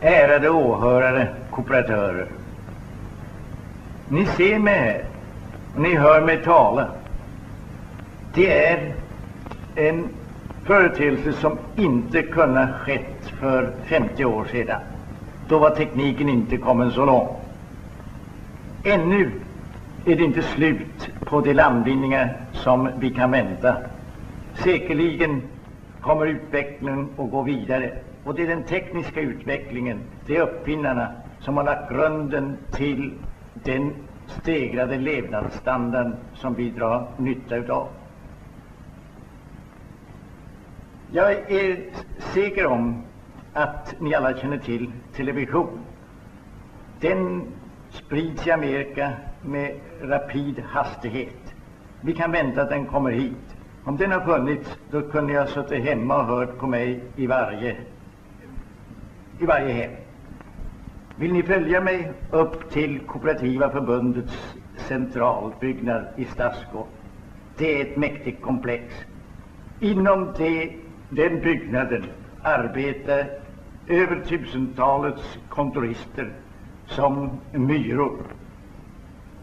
Ärade åhörare, kooperatörer. Ni ser mig här, och ni hör mig tala. Det är en företeelse som inte kunde skett för 50 år sedan. Då var tekniken inte kommen så långt. Ännu är det inte slut på de landvinningar som vi kan vänta. Säkerligen kommer utvecklingen att gå vidare. Och det är den tekniska utvecklingen, det är uppfinnarna som har lagt grunden till den stegrade levnadsstandard som vi drar nytta utav. Jag är säker om att ni alla känner till television. Den sprids i Amerika med rapid hastighet. Vi kan vänta att den kommer hit. Om den har funnits, då kunde jag suttit hemma och hört på mig i varje, i varje hem. Vill ni följa mig upp till Kooperativa förbundets centralbyggnad i Stadsgård? Det är ett mäktigt komplex. Inom det, den byggnaden arbetar över tusentalets kontorister som myror.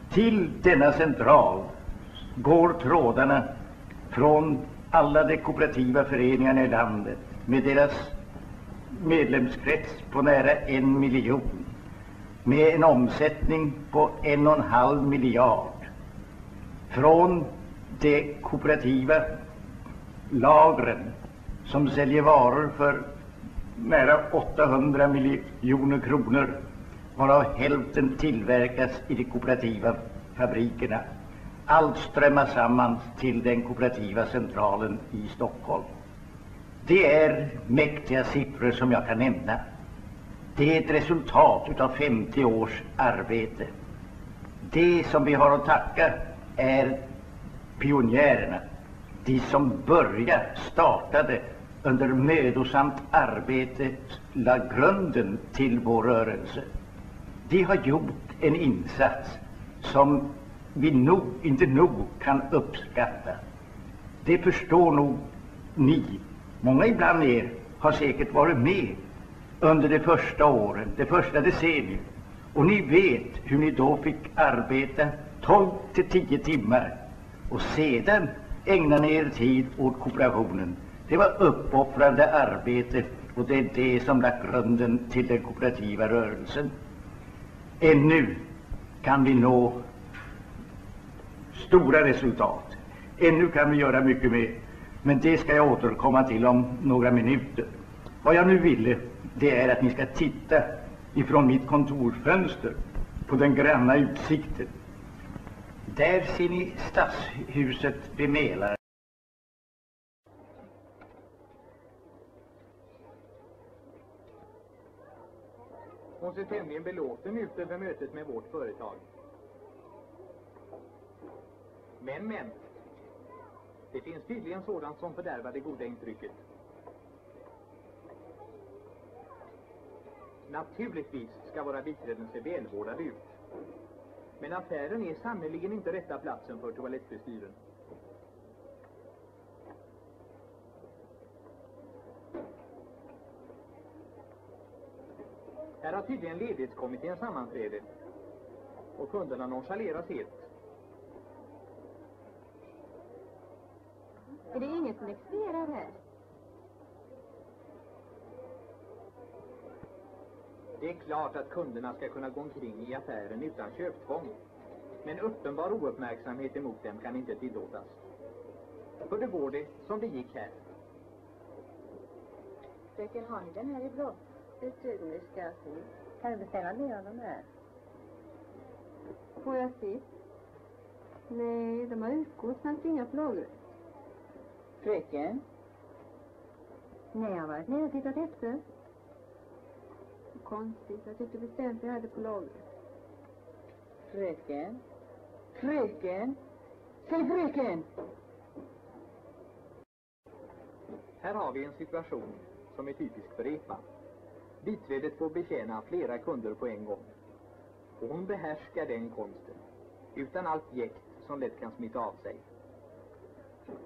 Till denna central går trådarna från alla de kooperativa föreningarna i landet med deras medlemskrets på nära en miljon med en omsättning på en och en halv miljard från de kooperativa lagren som säljer varor för nära 800 miljoner kronor varav hälften tillverkas i de kooperativa fabrikerna. Allt strömmar samman till den kooperativa centralen i Stockholm. Det är mäktiga siffror som jag kan nämna. Det är ett resultat av 50 års arbete. Det som vi har att tacka är pionjärerna, de som började, startade under mödosamt arbete, la grunden till vår rörelse. De har gjort en insats som vi nog, inte nog kan uppskatta. Det förstår nog ni. Många ibland er har säkert varit med under de första åren, det första decenniet. Och ni vet hur ni då fick arbeta 12 till 10 timmar och sedan ägnade ni er tid åt kooperationen. Det var uppoffrande arbete och det är det som lagt grunden till den kooperativa rörelsen. Ännu kan vi nå stora resultat. Ännu kan vi göra mycket mer. Men det ska jag återkomma till om några minuter. Vad jag nu ville, det är att ni ska titta ifrån mitt kontorsfönster på den granna utsikten. Där ser ni stadshuset vid Mälaren. Hon ser tämligen belåten ut över mötet med vårt företag. Men, men. Det finns tydligen sådant som fördärvar det goda intrycket. Naturligtvis ska våra biträden se välvårdade ut. Men affären är sannerligen inte rätta platsen för toalettbestyren. Här har tydligen ledighetskommittén sammanträde. Och kunderna nonchaleras helt. Är det inget som expedierar här? Det är klart att kunderna ska kunna gå omkring i affären utan köptvång. Men uppenbar ouppmärksamhet emot dem kan inte tillåtas. För då går det som det gick här. Fröken, har ni den här i blått? Ögonblick ska jag se. Kan du beställa mer av de här? Får jag se? Nej, de har utgått snart inga på lagret. Fröken, Nej, jag har varit nere och tittat efter. Konstigt, jag tyckte bestämt jag hade på lagret. fröken, fröken, säg fröken! Här har vi en situation som är typisk för EPA. Biträdet får betjäna flera kunder på en gång. Och hon behärskar den konsten, utan allt jäkt som lätt kan smitta av sig.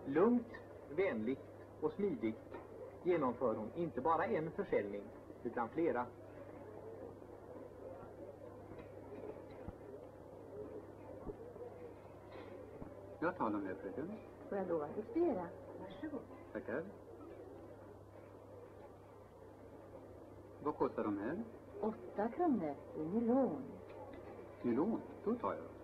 Lugnt, vänligt och smidigt genomför hon inte bara en försäljning utan flera. Jag talar med fröken. Får jag lov att justera? Varsågod. Tackar. Vad kostar de här? Åtta kronor i nylon. Nylon? Då tar jag dem.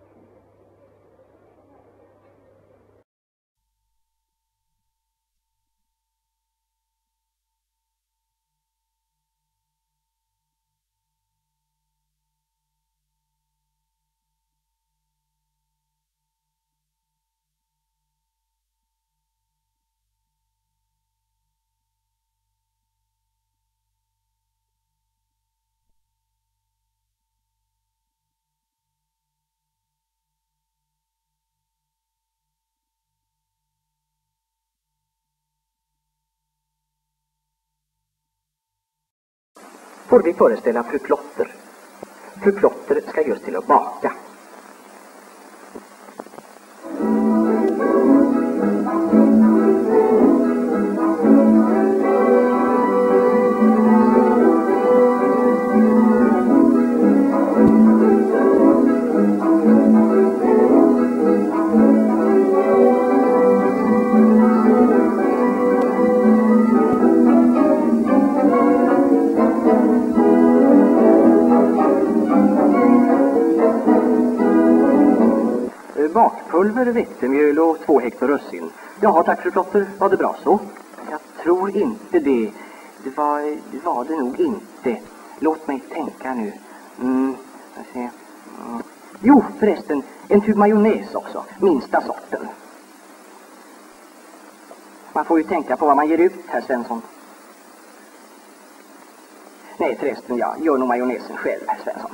Får vi föreställa fru Plotter. Fru Plotter ska just till att baka. Bakpulver, vetemjöl och två hektar russin. Jaha, tack fru Plotter. Var det bra så? Jag tror inte det. Det var det, var det nog inte. Låt mig tänka nu. Mm, jag ser. Mm. Jo, förresten, en tub majonnäs också. Minsta sorten. Man får ju tänka på vad man ger ut, herr Svensson. Nej, förresten, jag gör nog majonnäsen själv, herr Svensson.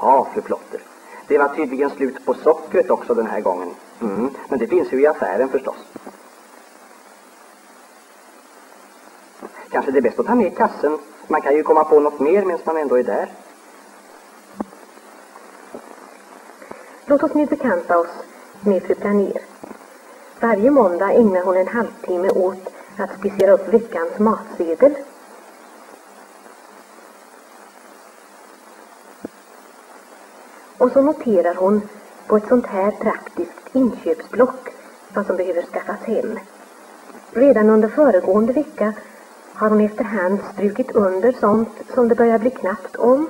Jaha, fru Plotter. Det var tydligen slut på sockret också den här gången. Mm, men det finns ju i affären förstås. Kanske det är bäst att ta med kassen. Man kan ju komma på något mer medan man ändå är där. Låt oss nu bekanta oss med fru Planer. Varje måndag ägnar hon en halvtimme åt att skissera upp veckans matsedel. Och så noterar hon på ett sånt här praktiskt inköpsblock vad som behöver skaffas hem. Redan under föregående vecka har hon efterhand strukit under sånt som det börjar bli knappt om.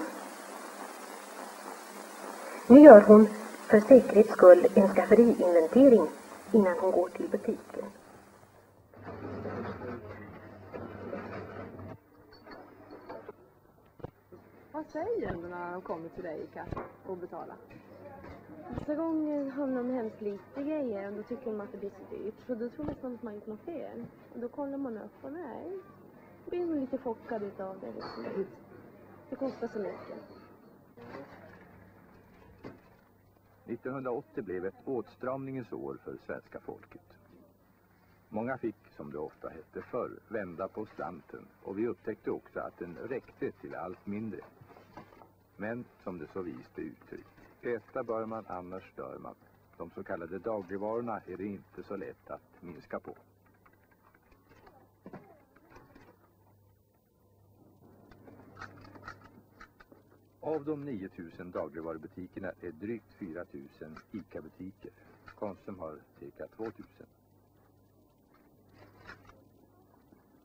Nu gör hon för säkerhets skull en skafferiinventering innan hon går till butik. Vad säger de när de kommer till dig i kassan och betalar? Nästa gång har de hemskt lite grejer och då tycker de att det blir så dyrt. Så då tror nästan att man gjort något fel. Och då kollar man upp och nej, då blir man lite chockad utav det. Liksom. Det kostar så mycket. 1980 blev ett åtstramningens år för svenska folket. Många fick, som det ofta hette förr, vända på slanten och vi upptäckte också att den räckte till allt mindre. Men, som det så vist är uttryckt, äta bör man annars dör man. De så kallade dagligvarorna är det inte så lätt att minska på. Av de 9000 dagligvarubutikerna är drygt 4000 ICA-butiker. Konsum har cirka 2000.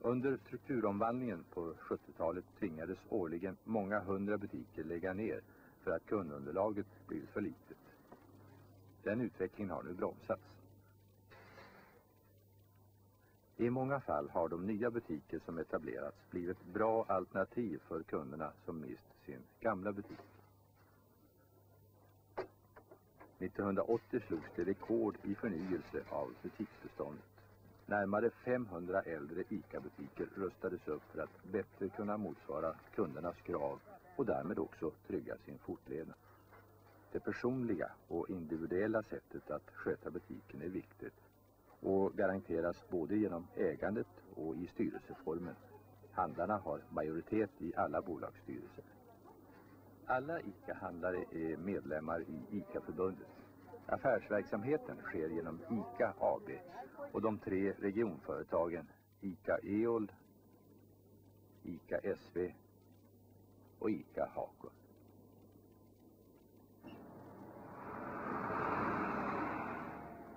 Under strukturomvandlingen på 70-talet tvingades årligen många hundra butiker lägga ner för att kundunderlaget blivit för litet. Den utvecklingen har nu bromsats. I många fall har de nya butiker som etablerats blivit bra alternativ för kunderna som mist sin gamla butik. 1980 slogs det rekord i förnyelse av butiksbeståndet. Närmare 500 äldre ICA-butiker rustades upp för att bättre kunna motsvara kundernas krav och därmed också trygga sin fortlevnad. Det personliga och individuella sättet att sköta butiken är viktigt och garanteras både genom ägandet och i styrelseformen. Handlarna har majoritet i alla bolagsstyrelser. Alla ICA-handlare är medlemmar i ICA-förbundet. Affärsverksamheten sker genom ICA AB och de tre regionföretagen ICA Eol, ICA SV och ICA Hako.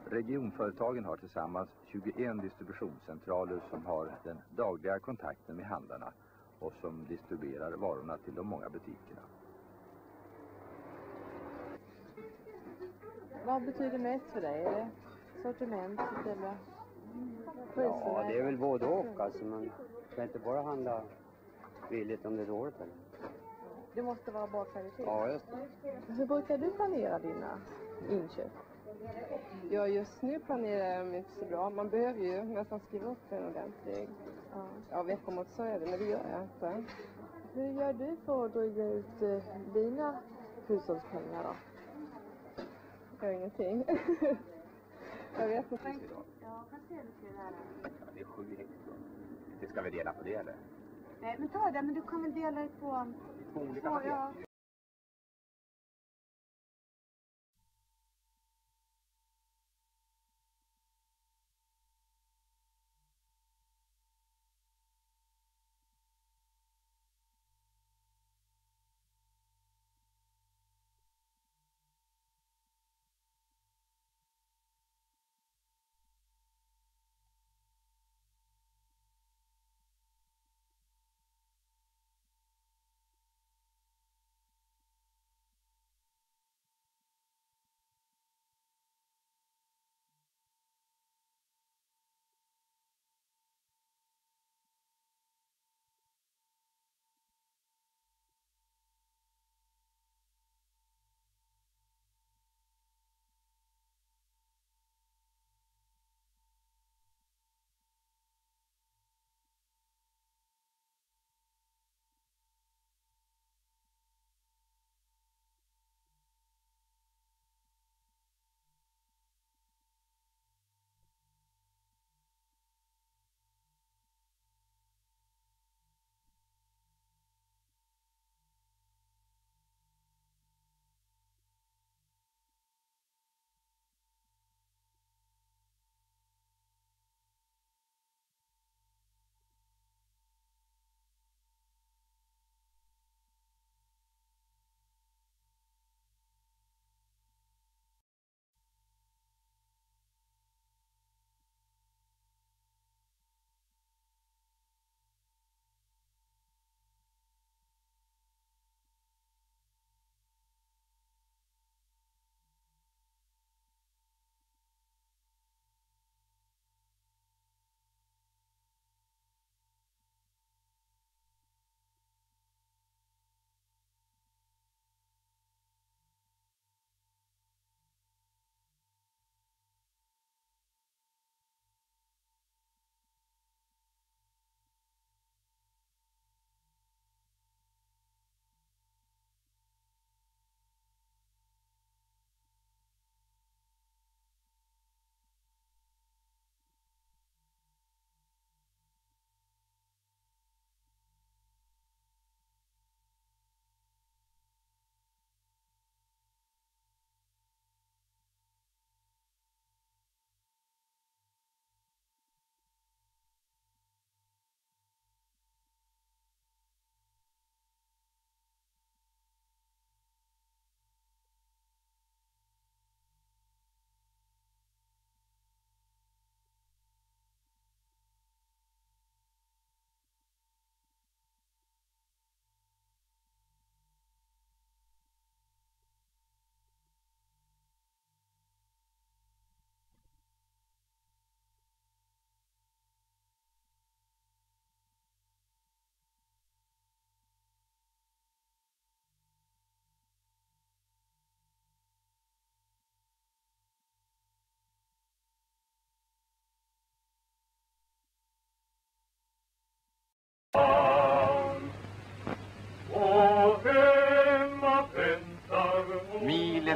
Regionföretagen har tillsammans 21 distributionscentraler som har den dagliga kontakten med handlarna och som distribuerar varorna till de många butikerna. Vad betyder mest för dig? Är det sortimentet eller priserna? Ja, det är väl både och alltså. Man kan inte bara handla billigt om det är dåligt eller? Det måste vara bra kvalitet. Ja, just det. Hur brukar du planera dina inköp? Ja, just nu planerar jag dem inte så bra. Man behöver ju nästan skriva upp en ordentlig Ja. ja, veckomått, så är det, men det gör jag inte. Hur gör du för att dryga ut eh, dina hushållspengar då? Jag gör ingenting. jag vet inte. Ja, vad ser du till det här? Det är sju hektar. Det ska vi dela på det eller? Nej, men ta det, men du kan väl dela det på... Två olika paket. ja.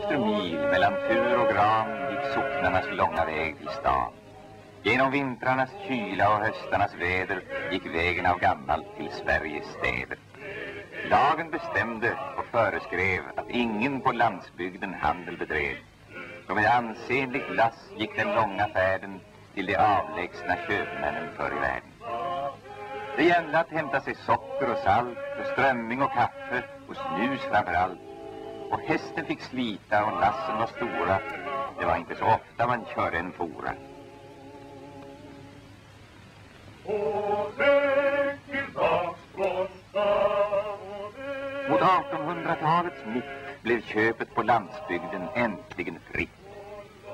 Mil efter mil mellan fur och gran gick socknarnas långa väg till stan. Genom vintrarnas kyla och höstarnas väder gick vägen av gammalt till Sveriges städer. Lagen bestämde och föreskrev att ingen på landsbygden handel bedrev. Som ett ansenligt lass gick den långa färden till de avlägsna köpmännen för i världen. Det gällde att hämta sig socker och salt och strömming och kaffe och snus framför allt. Och hästen fick slita och lassen var stora. Det var inte så ofta man körde en fora. Mot 1800-talets mitt blev köpet på landsbygden äntligen fritt.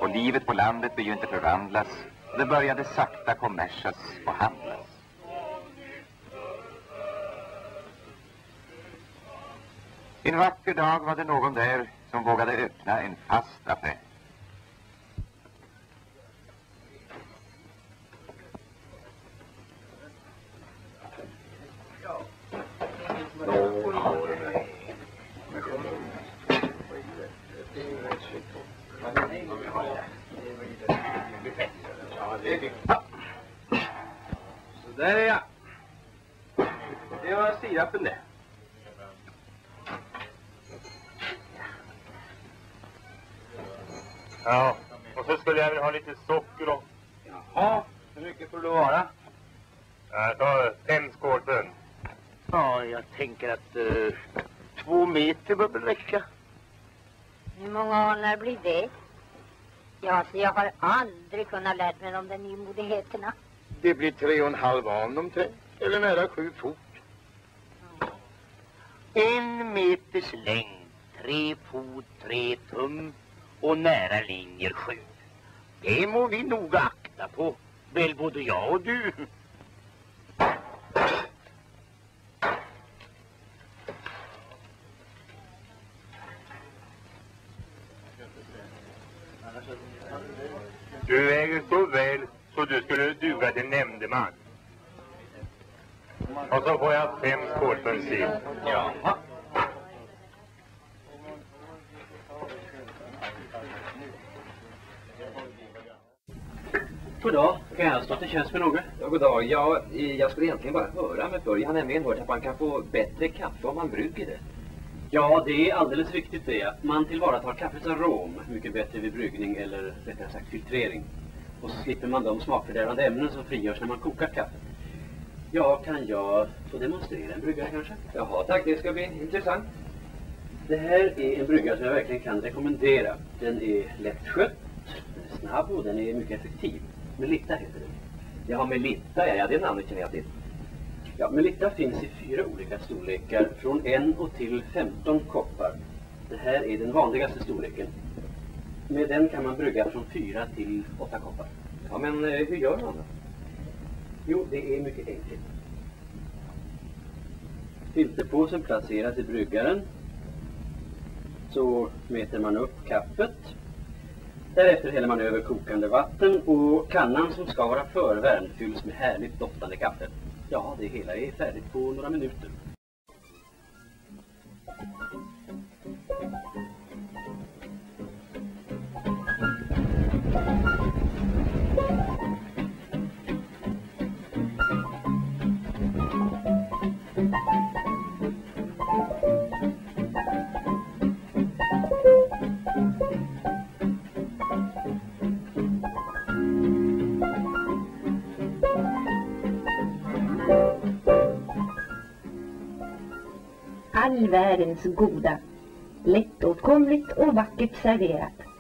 Och livet på landet begynte förvandlas. Det började sakta kommersas och handlas. En vacker dag var det någon där som vågade öppna en fast affär. Så där är jag. Det var sirapen det. Ja, och så skulle jag vilja ha lite socker och... Jaha, hur mycket får det vara? Jag tar fem skålpund. Ja, jag tänker att uh, två meter bör räcka. Hur många anar blir det? Ja, så jag har aldrig kunnat lära mig de där nymodigheterna. Det blir tre och en halv an omtrent, eller nära sju fot. En meters längd, tre fot, tre tum och nära linjer sju. Det må vi noga akta på, väl både jag och du. Du väger så väl så du skulle duga till nämndeman. Och så får jag fem skålpund sill. Goddag, kan jag stå till tjänst med något? Ja, god dag. Ja, jag skulle egentligen bara höra med för. Jag har nämligen hört att man kan få bättre kaffe om man brygger det. Ja, det är alldeles riktigt det. Man tillvaratar kaffets arom mycket bättre vid bryggning eller rättare sagt filtrering. Och så slipper man de smakfördärvande ämnen som frigörs när man kokar kaffet. Ja, kan jag få demonstrera en bryggare kanske? Jaha, tack. Det ska bli intressant. Det här är en bryggare som jag verkligen kan rekommendera. Den är lättskött, den är snabb och den är mycket effektiv. Melitta heter det. Ja, Melitta, ja, ja det namnet känner jag till. Ja, Melitta finns i fyra olika storlekar, från en och till 15 koppar. Det här är den vanligaste storleken. Med den kan man brygga från fyra till åtta koppar. Ja, men eh, hur gör man då? Jo, det är mycket enkelt. Filterpåsen placeras i bryggaren. Så mäter man upp kaffet. Därefter häller man över kokande vatten och kannan som ska vara förvärmd fylls med härligt doftande kaffe. Ja, det hela är färdigt på några minuter. All världens goda, lättåtkomligt och vackert serverat.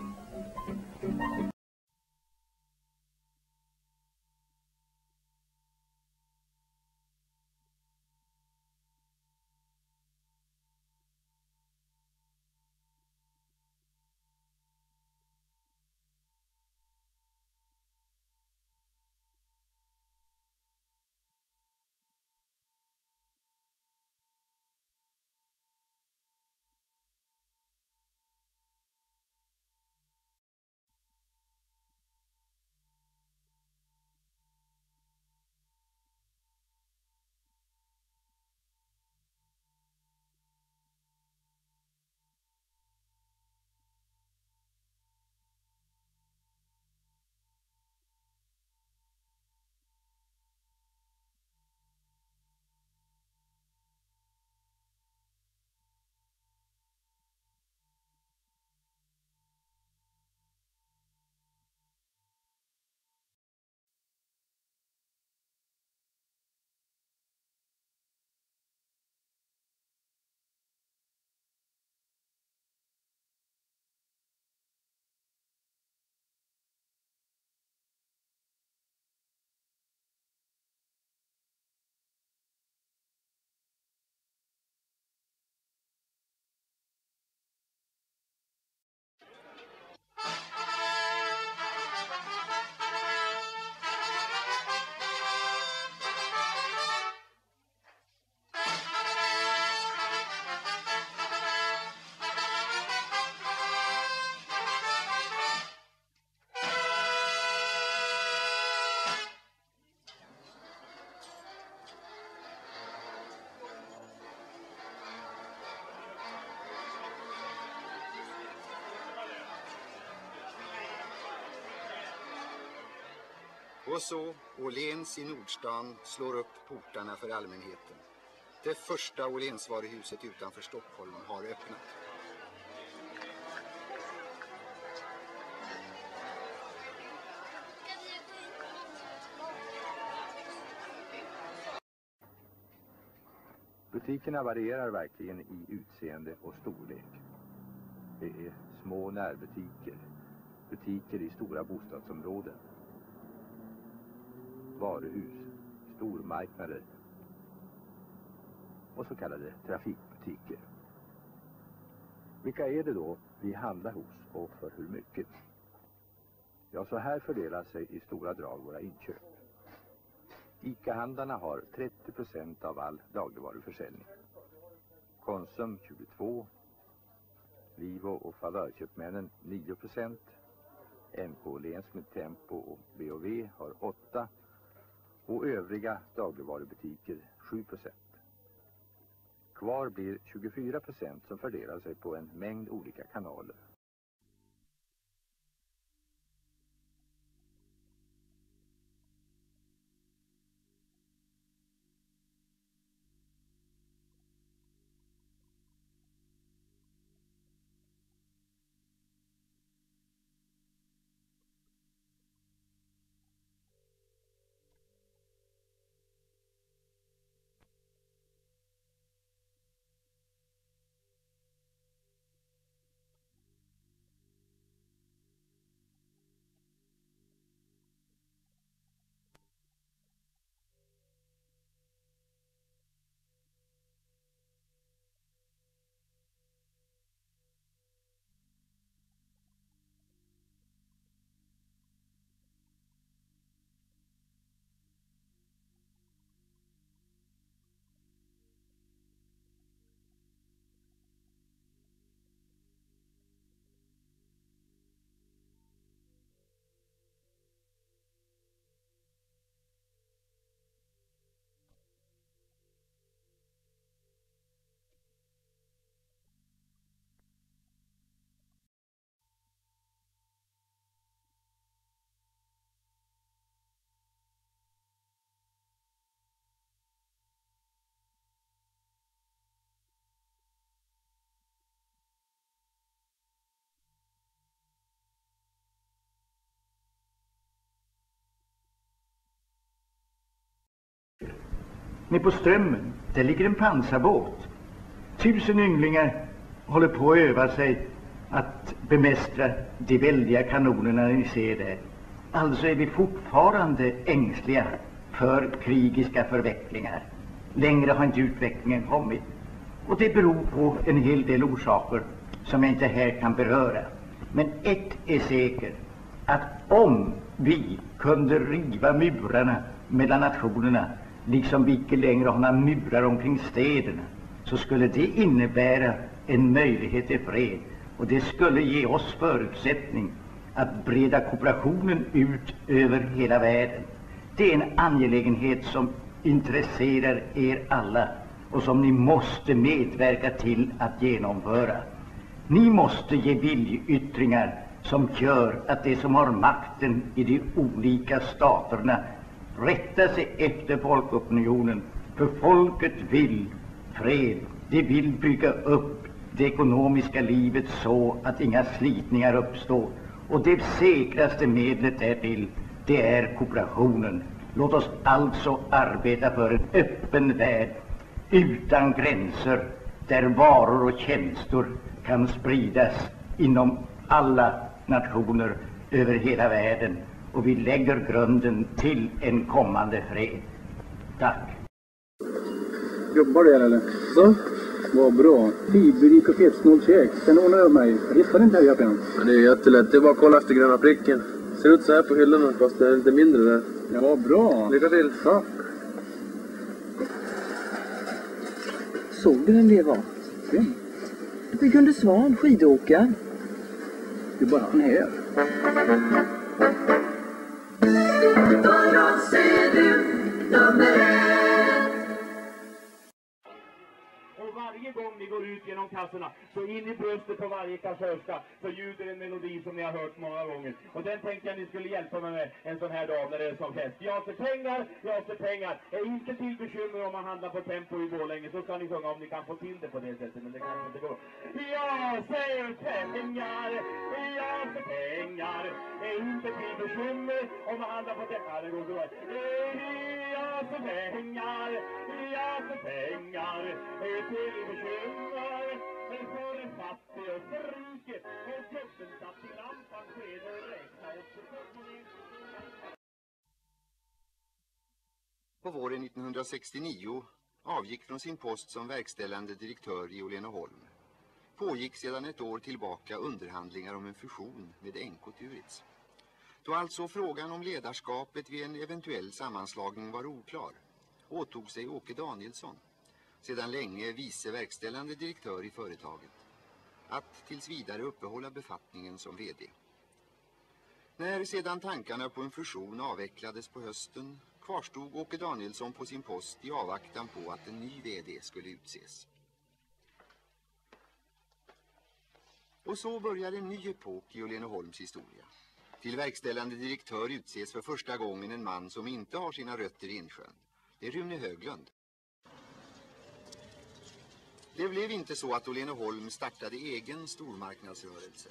Och så Åhléns i Nordstan slår upp portarna för allmänheten. Det första Åhlénsvaruhuset utanför Stockholm har öppnat. Butikerna varierar verkligen i utseende och storlek. Det är små närbutiker, butiker i stora bostadsområden, varuhus, stormarknader och så kallade trafikbutiker. Vilka är det då vi handlar hos och för hur mycket? Ja, så här fördelar sig i stora drag våra inköp. ICA-handlarna har 30 procent av all dagligvaruförsäljning. Konsum 22, Vivo och Favörköpmännen 9 procent. NK Lens med Tempo och BOV har 8 och övriga dagligvarubutiker 7 procent. Kvar blir 24 procent som fördelar sig på en mängd olika kanaler. Nere på strömmen, där ligger en pansarbåt. Tusen ynglingar håller på att öva sig att bemästra de väldiga kanonerna ni ser där. Alltså är vi fortfarande ängsliga för krigiska förvecklingar. Längre har inte utvecklingen kommit. Och det beror på en hel del orsaker som jag inte här kan beröra. Men ett är säkert, att om vi kunde riva murarna mellan nationerna liksom vi icke längre har några murar omkring städerna, så skulle det innebära en möjlighet till fred. Och det skulle ge oss förutsättning att breda kooperationen ut över hela världen. Det är en angelägenhet som intresserar er alla och som ni måste medverka till att genomföra. Ni måste ge viljeyttringar som gör att de som har makten i de olika staterna rätta sig efter folkopinionen, för folket vill fred. Det vill bygga upp det ekonomiska livet så att inga slitningar uppstår. Och det säkraste medlet därtill, det är kooperationen. Låt oss alltså arbeta för en öppen värld utan gränser, där varor och tjänster kan spridas inom alla nationer över hela världen och vi lägger grunden till en kommande fred. Tack. Jobbar du här eller? Va? Vad bra. Fiberrik och fettsnålt käk. Sen ordnar jag mig. Jag hittar inte här japan. Ja, det är jättelätt. Det är bara att kolla efter gröna pricken. Ser ut så här på hyllorna fast det är lite mindre där. Ja, bra. Lycka till. Tack. Såg du vem det var? Vem? Det Gunde Svan, skidåkare. Det är bara han här. För oss gång ni går ut genom kassorna, så in i bröstet på varje kassörska, så ljuder en melodi som ni har hört många gånger. Och den tänkte jag ni skulle hjälpa mig med en sån här dag när det är som fest. Jag ser pengar, jag ser pengar. Är inte till bekymmer om man handlar på Tempo i Borlänge, så ska ni sjunga om ni kan få till det på det sättet, men det kanske inte går. Jag ser pengar, jag ser pengar. Är inte till bekymmer om man handlar på Tempo. Ja, det går så bra. Jag ser pengar, jag för pengar. Är till bekymmer men för en fattig och för rike. Och gubben satt i lampan sked och räknade upp På våren 1969 avgick från sin post som verkställande direktör i Åhléneholm. Pågick sedan ett år tillbaka underhandlingar om en fusion med NK Turitz. Då alltså frågan om ledarskapet vid en eventuell sammanslagning var oklar åtog sig Åke Danielsson, sedan länge vice verkställande direktör i företaget, att tills vidare uppehålla befattningen som vd. När sedan tankarna på en fusion avvecklades på hösten kvarstod Åke Danielsson på sin post i avvaktan på att en ny vd skulle utses. Och så börjar en ny epok i Åhléneholms historia. Till verkställande direktör utses för första gången en man som inte har sina rötter i Insjön. Det är Rune Höglund. Det blev inte så att Åhléneholm startade egen stormarknadsrörelse.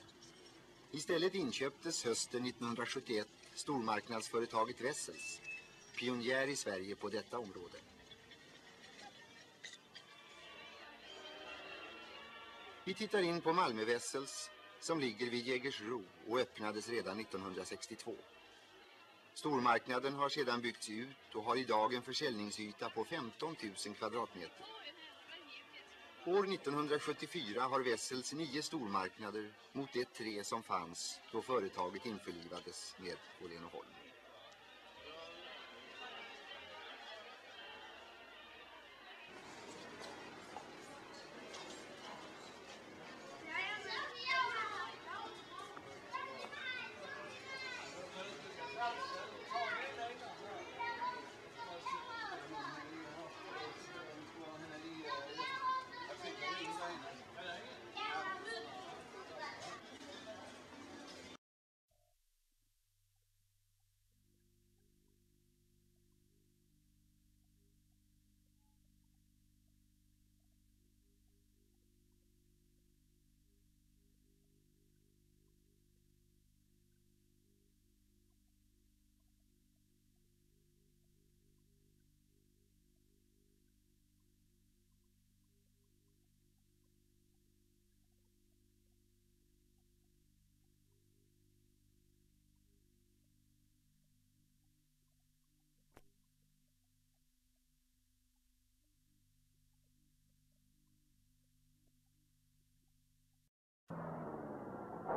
Istället inköptes hösten 1971 stormarknadsföretaget Wessels, pionjär i Sverige på detta område. Vi tittar in på Malmö Wessels som ligger vid Jägersro och öppnades redan 1962. Stormarknaden har sedan byggts ut och har idag en försäljningsyta på 15 000 kvadratmeter. År 1974 har Wessels nio stormarknader mot de tre som fanns då företaget införlivades med Åhléneholm.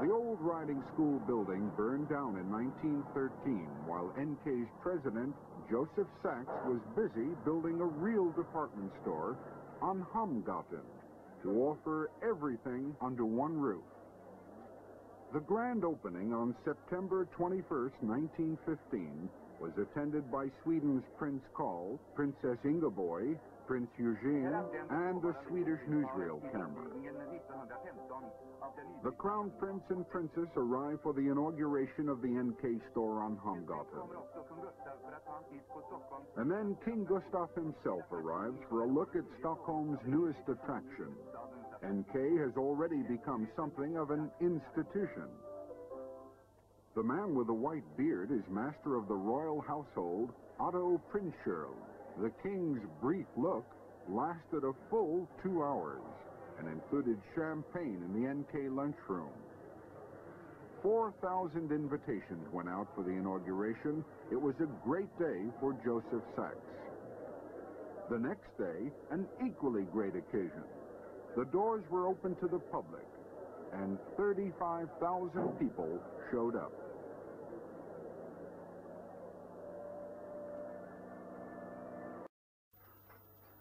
The old riding school building burned down in 1913 while NK's president, Joseph Sachs, was busy building a real department store on Hamgaten to offer everything under one roof. The grand opening on September 21, 1915 was attended by Sweden's Prince Carl, Princess Ingeborg, Prince Eugene, and a Swedish newsreel camera. The Crown Prince and Princess arrive for the inauguration of the NK store on Hamgatan. And then King Gustav himself arrives for a look at Stockholm's newest attraction. NK has already become something of an institution. The man with the white beard is master of the royal household, Otto Prinschirl. The king's brief look lasted a full two hours and included champagne in the NK lunchroom. 4,000 invitations went out for the inauguration. It was a great day for Joseph Sachs. The next day, an equally great occasion. The doors were open to the public, and 35,000 people showed up.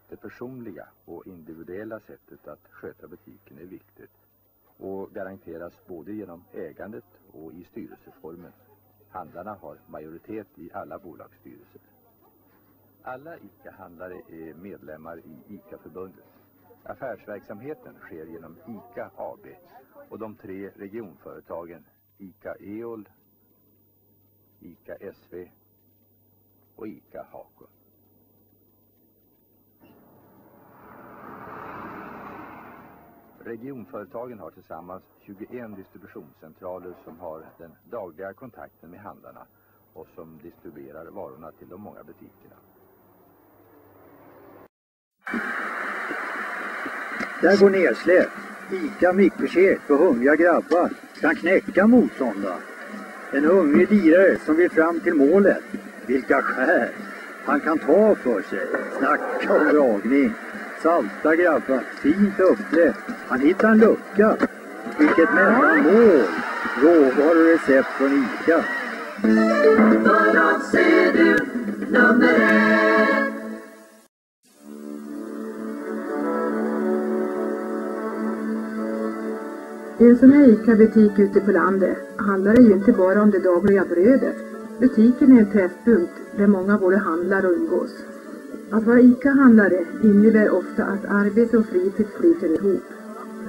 Det personliga och individuella sättet att sköta butiken är viktigt och garanteras både genom ägandet och i styrelseformen. Handlarna har majoritet i alla bolagsstyrelser. Alla ICA-handlare är medlemmar i ICA-förbundet. Affärsverksamheten sker genom ICA AB och de tre regionföretagen ICA EOL, ICA SV och ICA Hako. Regionföretagen har tillsammans 21 distributionscentraler som har den dagliga kontakten med handlarna och som distribuerar varorna till de många butikerna. Där går nedsläpp. Ica mikrokek och hungriga grabbar kan knäcka motståndaren. En hungrig lirare som vill fram till målet. Vilka skär! Han kan ta för sig. Snacka om dragning. Salta grabbar, fint uppträtt. Han hittar en lucka. Vilket mellanmål! Råvaror och recept från ICA. Du nummer ett. I en sån här ICA-butik ute på landet handlar det ju inte bara om det dagliga brödet. Butiken är en träffpunkt där många både handlar och umgås. Att vara ICA-handlare innebär ofta att arbete och fritid flyter ihop.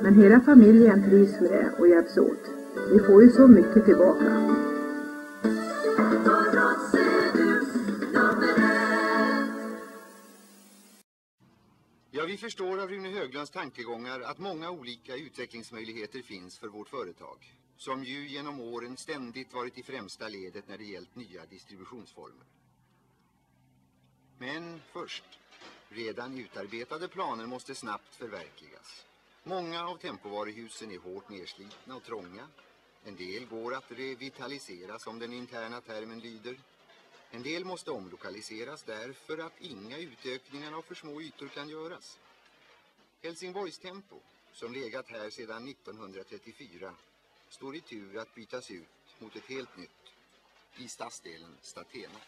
Men hela familjen trivs med det och hjälps åt. Vi får ju så mycket tillbaka. Ja, vi förstår av Rune Höglunds tankegångar att många olika utvecklingsmöjligheter finns för vårt företag. Som ju genom åren ständigt varit i främsta ledet när det gällt nya distributionsformer. Men först, redan utarbetade planer måste snabbt förverkligas. Många av tempovaruhusen är hårt nedslitna och trånga. En del går att revitalisera som den interna termen lyder. En del måste omlokaliseras därför att inga utökningar av för små ytor kan göras. Helsingborgs Tempo, som legat här sedan 1934, står i tur att bytas ut mot ett helt nytt i stadsdelen Statena.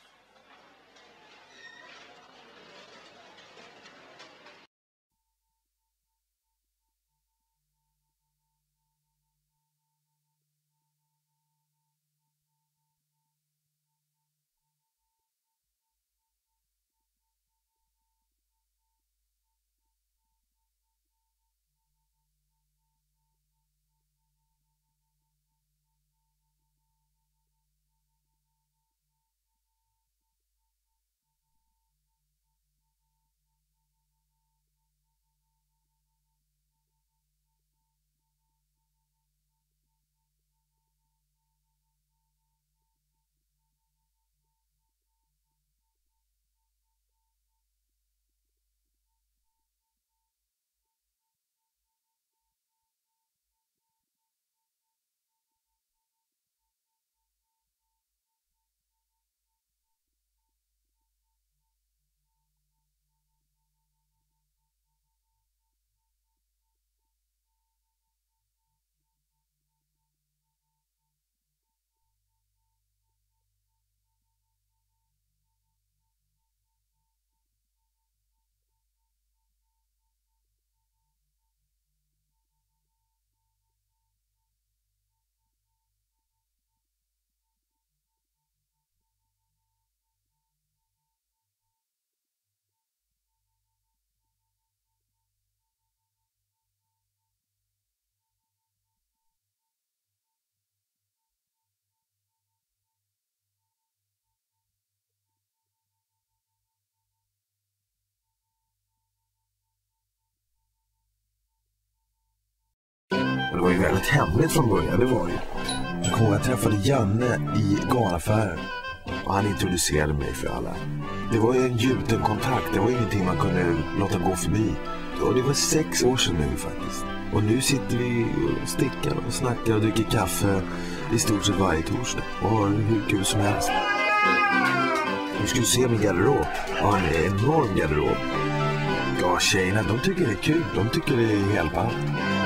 Det var ju väldigt hemligt från början, det var ju. Jag kommer jag träffade Janne i galaffären. Och han introducerade mig för alla. Det var ju en gjuten kontakt, det var ingenting man kunde låta gå förbi. Och det var sex år sedan nu faktiskt. Och nu sitter vi och stickar och snackar och dricker kaffe i stort sett varje torsdag. Och har hur kul som helst. Du skulle se min garderob. Jag har en enorm garderob. Ja, tjejerna de tycker det är kul. De tycker det är helt ballt.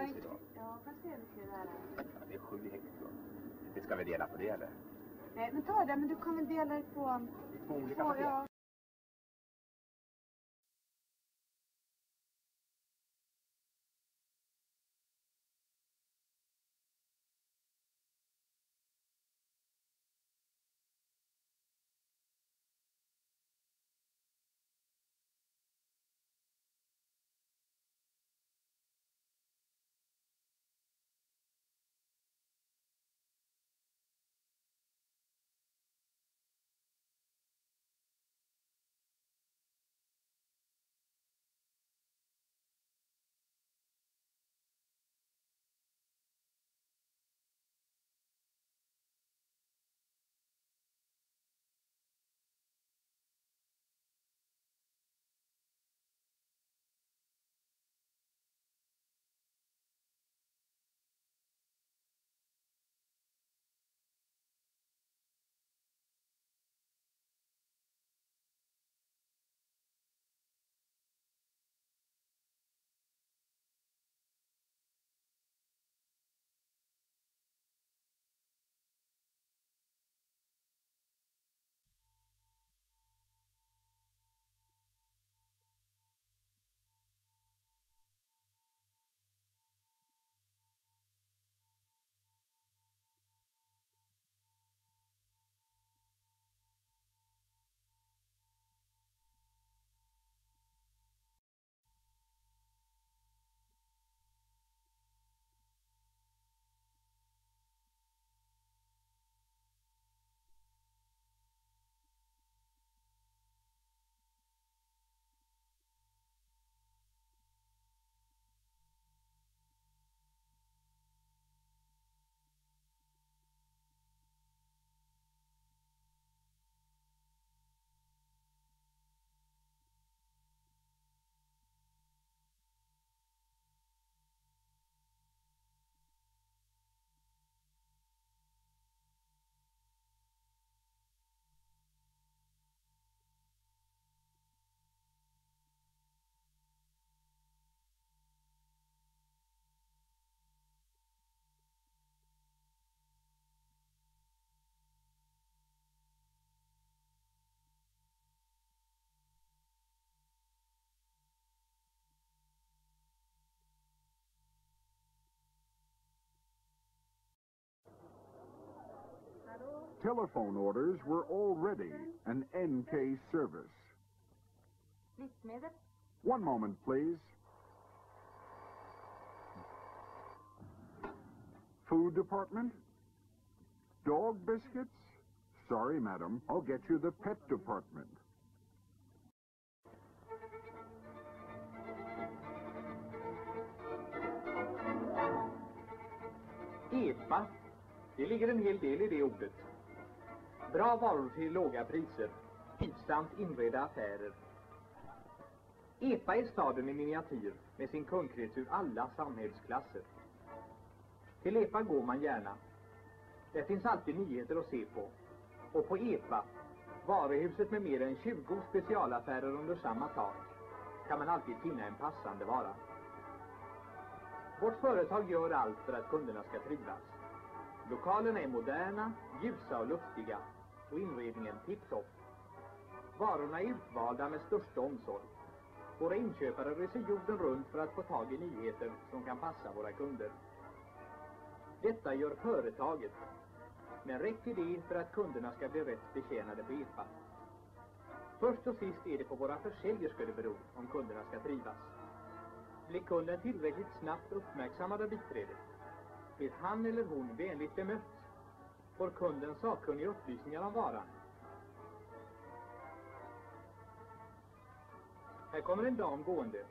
Kan inte... Ja, vad säger du till det här? Ja, det är sju hektar. Det ska vi dela på det eller? Nej, men ta det. Men du kan väl dela det på... På olika paket? ja. Telephone orders were already an NK service. Livsmedel? One moment, please. Food department? Dog biscuits? Sorry, madam. I'll get you the pet department. EPA. Det ligger en hel del i det ordet. Bra varor till låga priser. Trivsamt inredda affärer. EPA är staden i miniatyr med sin kundkrets ur alla samhällsklasser. Till EPA går man gärna. Det finns alltid nyheter att se på. Och på EPA, varuhuset med mer än 20 specialaffärer under samma tak, kan man alltid finna en passande vara. Vårt företag gör allt för att kunderna ska trivas. Lokalerna är moderna, ljusa och luftiga och inredningen tipptopp. Varorna är utvalda med största omsorg. Våra inköpare reser jorden runt för att få tag i nyheter som kan passa våra kunder. Detta gör företaget. Men räcker det för att kunderna ska bli rätt betjänade på EPA? Först och sist är det på våra försäljerskor det beror om kunderna ska trivas. Blir kunden tillräckligt snabbt uppmärksammad av biträdet? Blir han eller hon vänligt bemött? Får kunden sakkunniga upplysningar om varan? Här kommer en dam gående.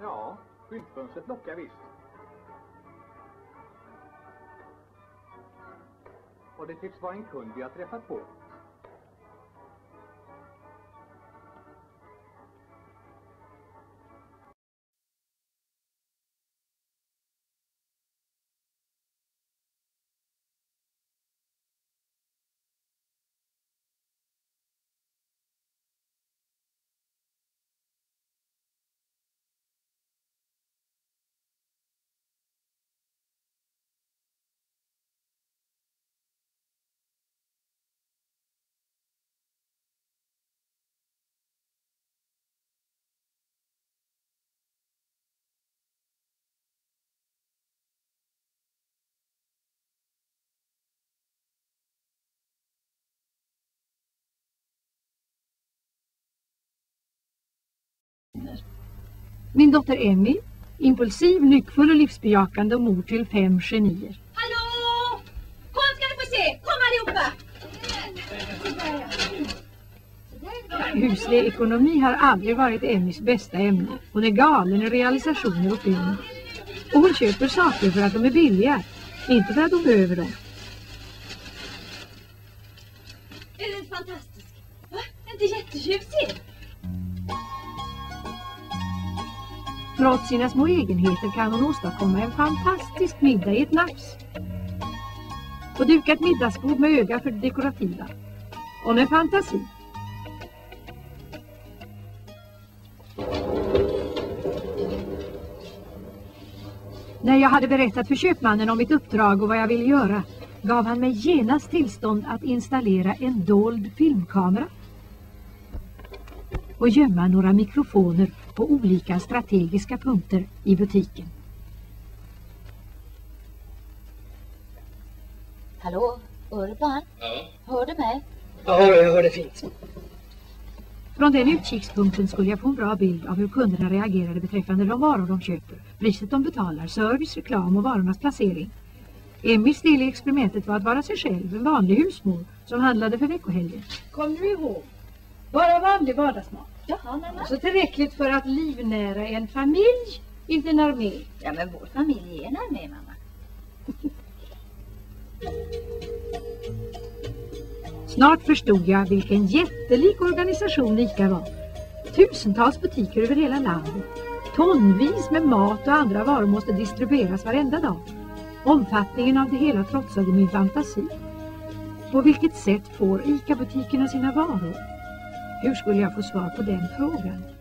Ja, skyltfönstret lockar visst. Och det tycks vara en kund vi har träffat på. Rutiner. Min dotter Emmy, impulsiv, nyckfull och livsbejakande och mor till fem genier. Hallå! Kom ska ni få se! Kom allihopa! Huslig ekonomi har aldrig varit Emmys bästa ämne. Hon är galen i realisationer och film. Och hon köper saker för att de är billiga, inte för att hon behöver dem. Är den fantastisk? Va? Inte jättetjusig? Trots sina små egenheter kan hon åstadkomma en fantastisk middag i ett nafs. Och duka ett middagsbord med öga för det dekorativa. Och med fantasi. När jag hade berättat för köpmannen om mitt uppdrag och vad jag ville göra gav han mig genast tillstånd att installera en dold filmkamera och gömma några mikrofoner på olika strategiska punkter i butiken. Hallå? Urban? Ja. Hör du mig? Ja, jag hör det fint. Från den utkikspunkten skulle jag få en bra bild av hur kunderna reagerade beträffande de varor de köper, priset de betalar, service, reklam och varornas placering. Emmys del i experimentet var att vara sig själv, en vanlig husmor som handlade för veckohelgen. Kommer du ihåg? Bara vanlig vardagsmat. Jaha, mamma. Så tillräckligt för att livnära en familj, inte en armé. Ja, men vår familj är en armé, mamma. Snart förstod jag vilken jättelik organisation ICA var. Tusentals butiker över hela landet. Tonvis med mat och andra varor måste distribueras varenda dag. Omfattningen av det hela trotsade min fantasi. På vilket sätt får ICA-butikerna sina varor? Hur skulle jag få svar på den frågan?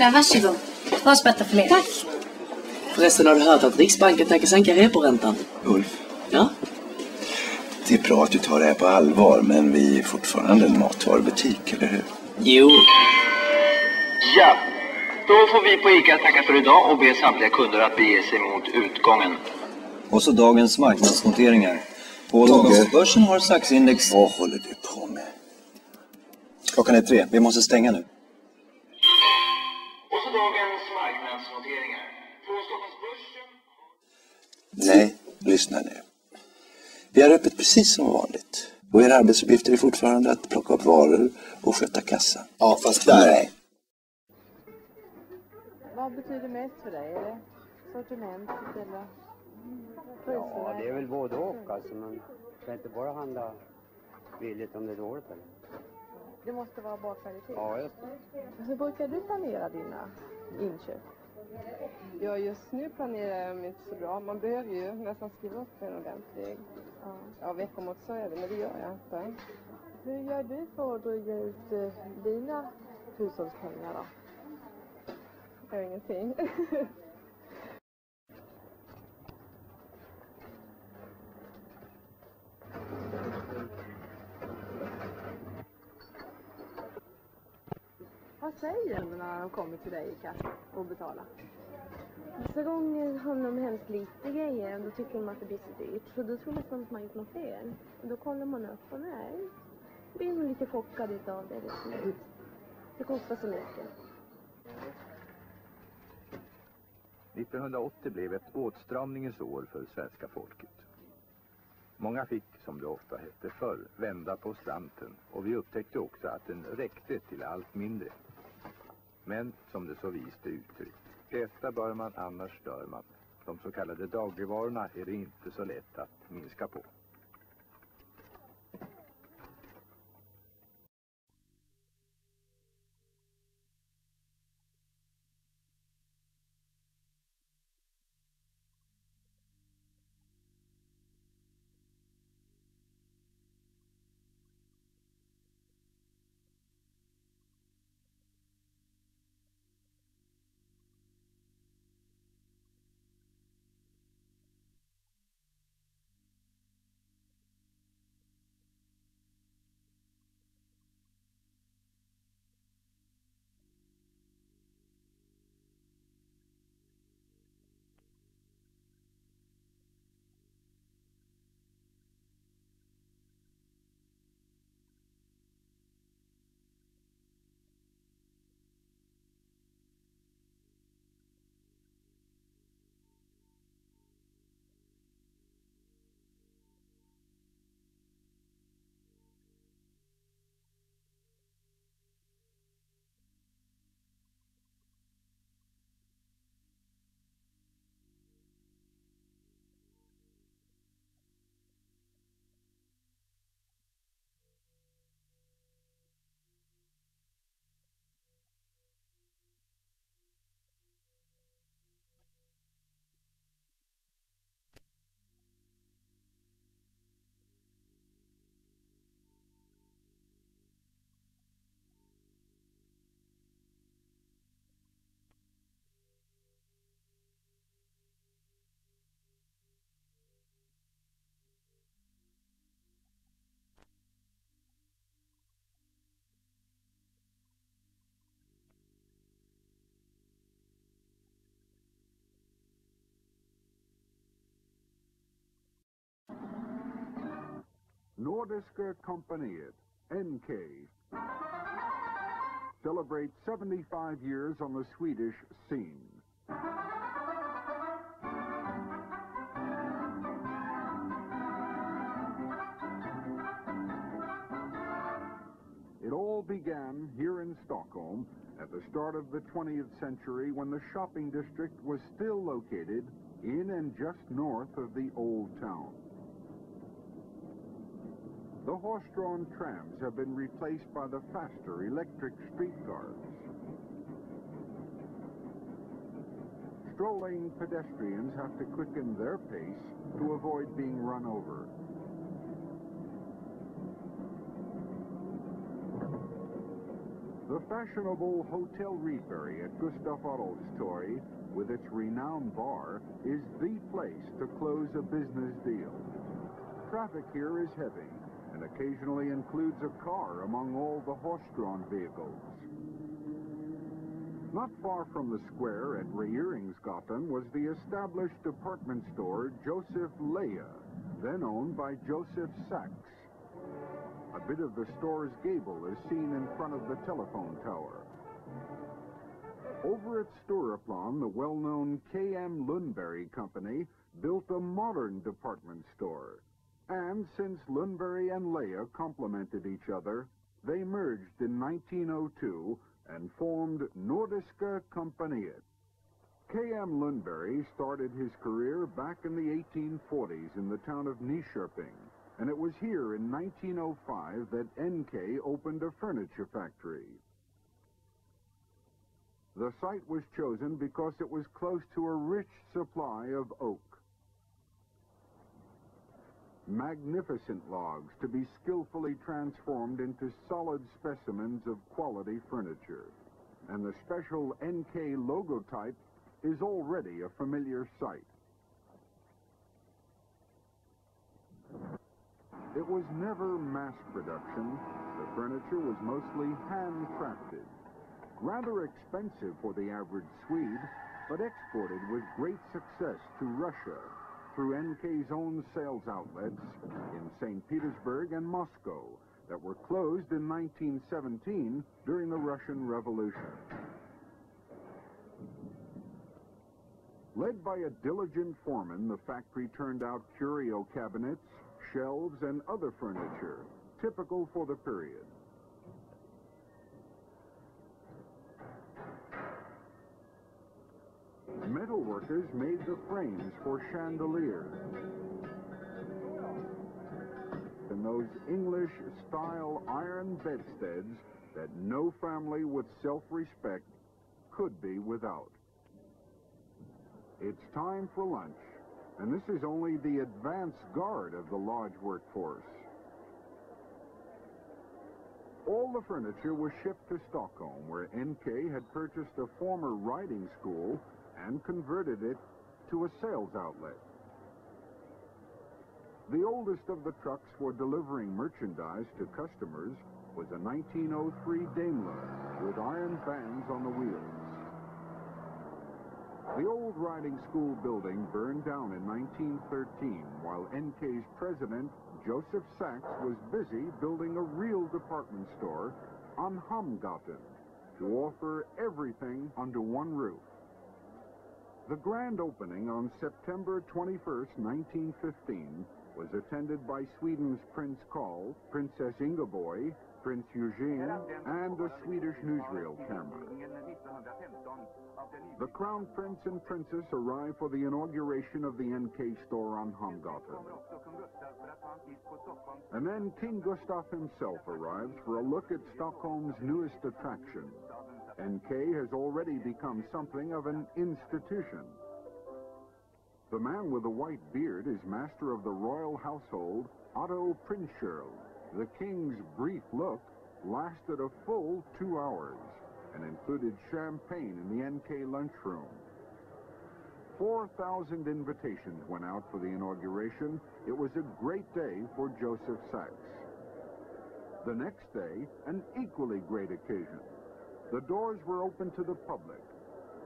Forsberg, varsågod. Rödspättafilé. Tack. Förresten har du hört att Riksbanken tänker sänka reporäntan? Ulf, Ja? det är bra att du tar det här på allvar, men vi är fortfarande en matvarubutik, eller hur? Jo. Ja, då får vi på ICA tacka för idag och be samtliga kunder att bege sig mot utgången. Och så dagens marknadsnoteringar. På. Stockholmsbörsen har SAX-index... Vad håller du på med? Klockan är tre. Vi måste stänga nu. Nej, lyssna nu. Vi har öppet precis som vanligt. Och era arbetsuppgifter är fortfarande att plocka upp varor och sköta kassan. Ja, fast där... Nej. Vad betyder mest för dig? Är det sortimentet eller Ja, det är väl både och alltså. Man ska inte bara handla billigt om det är dåligt eller? Det måste vara bra kvalitet. Ja, just det. Hur brukar du planera dina inköp? Ja, just nu planerar jag mig inte så bra. Man behöver ju nästan skriva upp en ordentlig Ja. ja, veckomått, så är det, men det gör jag inte. Hur gör du för att dryga ut eh, dina hushållspengar då? Jag gör ingenting. Vad säger de när de kommer till dig i kassan och betalar? Vissa gånger handlar det om hemskt lite grejer och då tycker de att det blir så dyrt. Så då tror nästan att man gjort något fel. Och då kollar man upp och nej, blir nog lite chockad utav det liksom. Det kostar så mycket. 1980 blev ett åtstramningens år för svenska folket. Många fick, som det ofta hette förr, vända på slanten och vi upptäckte också att den räckte till allt mindre. Men, som det så vist är uttryckt, äta bör man annars dör man. De så kallade dagligvarorna är det inte så lätt att minska på. Nordiska Kompaniet, NK, celebrates 75 years on the Swedish scene. It all began here in Stockholm at the start of the 20th century when the shopping district was still located in and just north of the Old Town. The horse-drawn trams have been replaced by the faster electric streetcars. Strolling pedestrians have to quicken their pace to avoid being run over. The fashionable Hotel Reedbury at Gustav Adolfs Torg, with its renowned bar, is the place to close a business deal. Traffic here is heavy and occasionally includes a car among all the horse-drawn vehicles. Not far from the square at Reiringsgatan was the established department store Joseph Leia, then owned by Joseph Sachs. A bit of the store's gable is seen in front of the telephone tower. Over at Stureplan, the well-known K.M. Lundberry Company built a modern department store. And since Lundberry and Leia complemented each other, they merged in 1902 and formed Nordiska Kompaniet. K.M. Lundberry started his career back in the 1840s in the town of Nyköping, and it was here in 1905 that N.K. opened a furniture factory. The site was chosen because it was close to a rich supply of oak. Magnificent logs to be skillfully transformed into solid specimens of quality furniture. And the special NK logotype is already a familiar sight. It was never mass production. The furniture was mostly handcrafted. Rather expensive for the average Swede, but exported with great success to Russia through NK's own sales outlets in St. Petersburg and Moscow that were closed in 1917 during the Russian Revolution. Led by a diligent foreman, the factory turned out curio cabinets, shelves, and other furniture, typical for the period. Metal workers made the frames for chandeliers. And those English-style iron bedsteads that no family with self-respect could be without. It's time for lunch, and this is only the advance guard of the lodge workforce. All the furniture was shipped to Stockholm, where NK had purchased a former riding school and converted it to a sales outlet. The oldest of the trucks for delivering merchandise to customers was a 1903 Daimler with iron bands on the wheels. The old riding school building burned down in 1913 while NK's president, Joseph Sachs, was busy building a real department store on Hamgaten to offer everything under one roof. The grand opening on September 21st, 1915, was attended by Sweden's Prince Carl, Princess Ingeborg, Prince Eugene, and the Swedish newsreel camera. The Crown Prince and Princess arrived for the inauguration of the NK store on Hamgaten. And then King Gustav himself arrives for a look at Stockholm's newest attraction, NK has already become something of an institution. The man with the white beard is master of the royal household, Otto Prinschirl. The king's brief look lasted a full two hours and included champagne in the NK lunchroom. 4,000 invitations went out for the inauguration. It was a great day for Joseph Sachs. The next day, an equally great occasion. The doors were open to the public,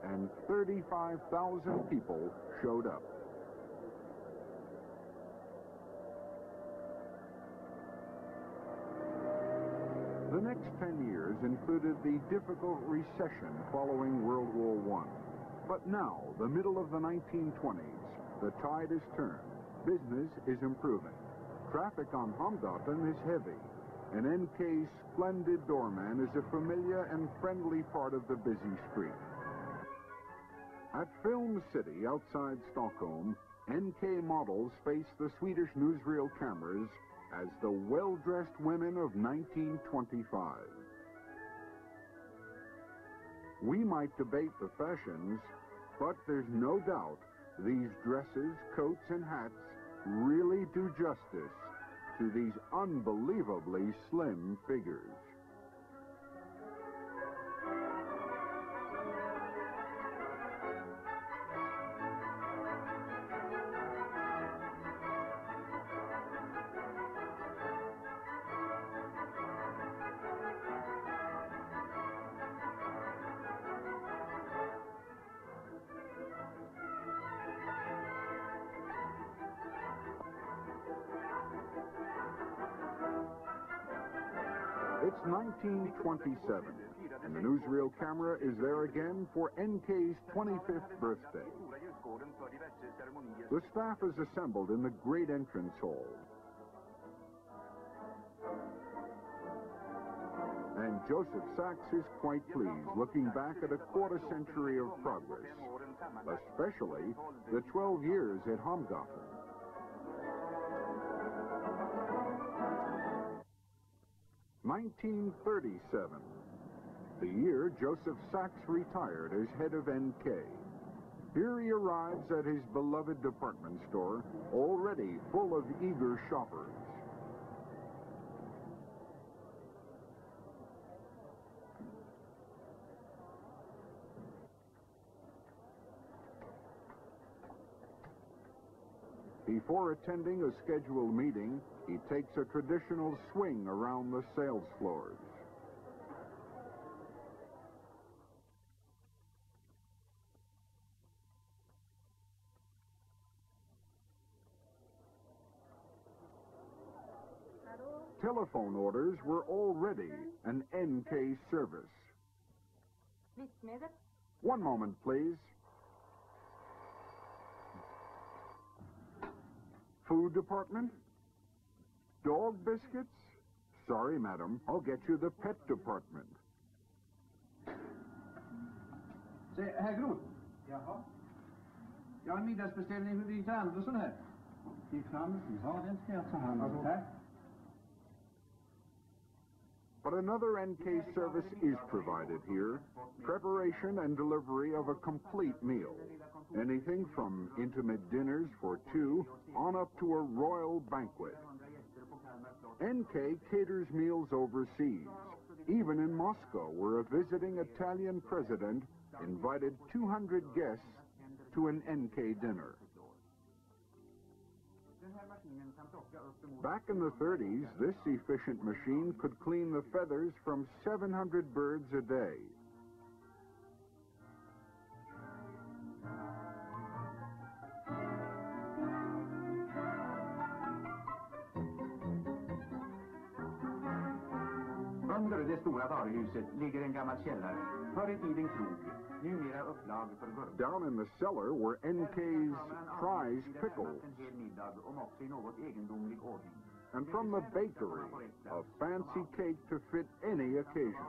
and 35,000 people showed up. The next 10 years included the difficult recession following World War I. But now, the middle of the 1920s, the tide has turned. Business is improving. Traffic on Hamgaten is heavy, and NK's splendid doorman is a familiar and friendly part of the busy street. At Film City outside Stockholm, NK models face the Swedish newsreel cameras as the well-dressed women of 1925. We might debate the fashions, but there's no doubt these dresses, coats, and hats really do justice to these unbelievably slim figures. It's 1927, and the newsreel camera is there again for NK's 25th birthday. The staff is assembled in the great entrance hall. And Joseph Sachs is quite pleased, looking back at a quarter century of progress, especially the 12 years at Homgarten. Nineteen thirty-seven, the year Joseph Sachs retired as head of NK. Here he arrives at his beloved department store, already full of eager shoppers. Before attending a scheduled meeting, he takes a traditional swing around the sales floors. Telephone orders were already an NK service. One moment, please. Food department? Dog biscuits? Sorry, madam. I'll get you the pet department. Se, herr Groth. Jaha. Jag har en middagsbeställning för Birgitta Andersson här. Birgitta Andersson? Ja, den ska jag ta hand om. Tack. But another NK service is provided here preparation and delivery of a complete meal. Anything from intimate dinners for two on up to a royal banquet. NK caters meals overseas, even in Moscow, where a visiting Italian president invited 200 guests to an NK dinner. Back in the 30s, this efficient machine could clean the feathers from 700 birds a day. Under det stora varuhuset ligger en gammal källare. Förr i tiden krog. Numera upplag för burkar. Down in the cellar were NK's prize pickles. And from the bakery, a fancy cake to fit any occasion.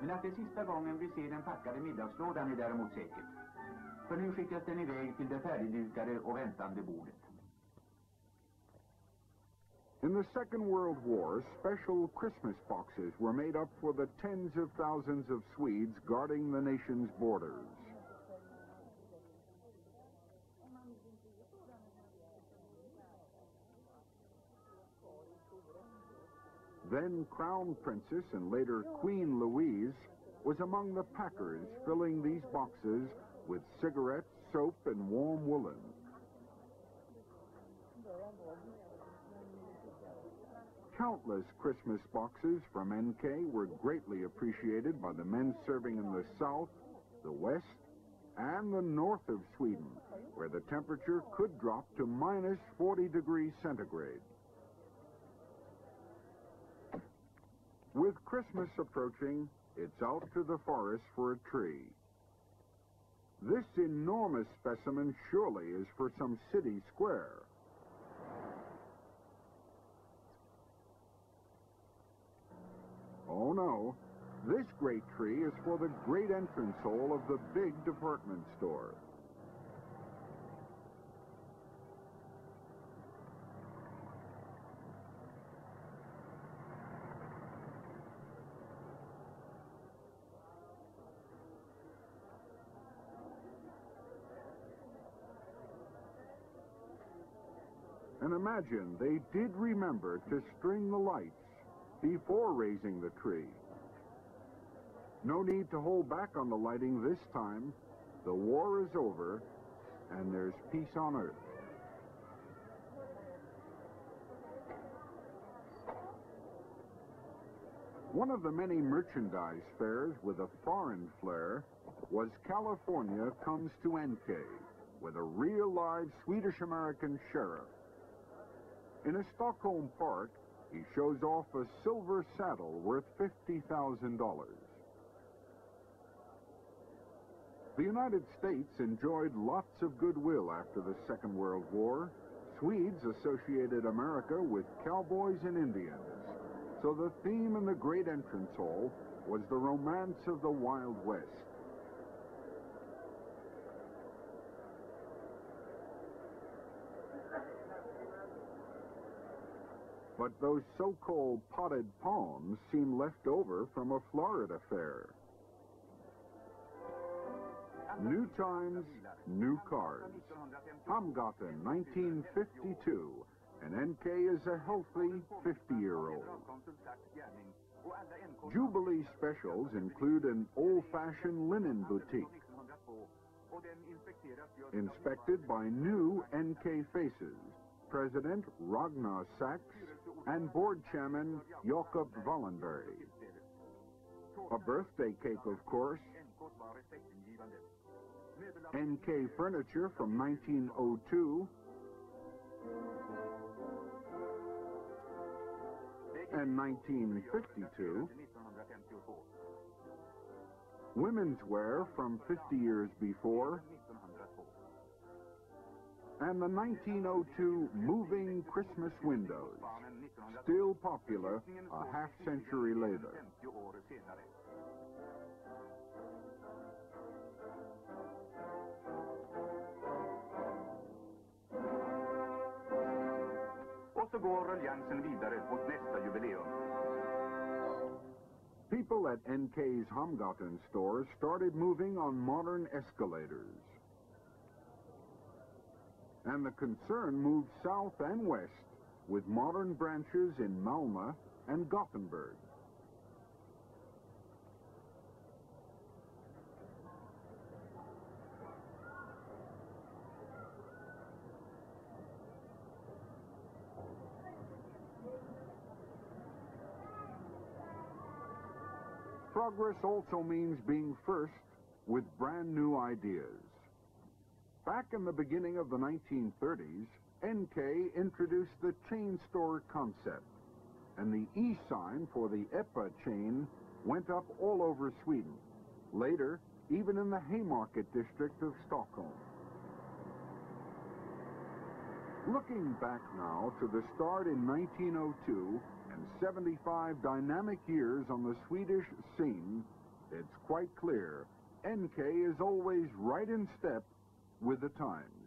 Men att det är sista gången vi ser den packade middagslådan är däremot säkert. För nu skickas den iväg till det färdigdukade och väntande bordet. In the Second World War, special Christmas boxes were made up for the tens of thousands of Swedes guarding the nation's borders. Then Crown Princess and later Queen Louise was among the packers filling these boxes with cigarettes, soap, and warm woolen. Countless Christmas boxes from NK were greatly appreciated by the men serving in the south, the west, and the north of Sweden, where the temperature could drop to minus 40 degrees centigrade. With Christmas approaching, it's out to the forest for a tree. This enormous specimen surely is for some city square. Oh no, this great tree is for the great entrance hall of the big department store. And imagine they did remember to string the lights before raising the tree. No need to hold back on the lighting this time. The war is over, and there's peace on earth. One of the many merchandise fairs with a foreign flair was California Comes to NK, with a real live Swedish American sheriff. In a Stockholm park, he shows off a silver saddle worth $50,000. The United States enjoyed lots of goodwill after the Second World War. Swedes associated America with cowboys and Indians. So the theme in the great entrance hall was the romance of the Wild West. But those so-called potted palms seem left over from a Florida fair. New times, new cars. Hamgaten, 1952. And NK is a healthy 50-year-old. Jubilee specials include an old-fashioned linen boutique. Inspected by new NK faces, President Ragnar Sachs and board chairman Jakob Wallenberg. A birthday cake, of course. NK furniture from 1902. And 1952. Women's wear from 50 years before. And the 1902 moving Christmas windows, still popular a half century later. Och så går ruljansen vidare mot nästa jubileum. People at NK's Hamgaten store started moving on modern escalators. And the concern moved south and west with modern branches in Malmö and Gothenburg. Progress also means being first with brand new ideas. Back in the beginning of the 1930s, NK introduced the chain store concept, and the E sign for the EPA chain went up all over Sweden. Later, even in the Haymarket district of Stockholm. Looking back now to the start in 1902 and 75 dynamic years on the Swedish scene, it's quite clear NK is always right in step with the times.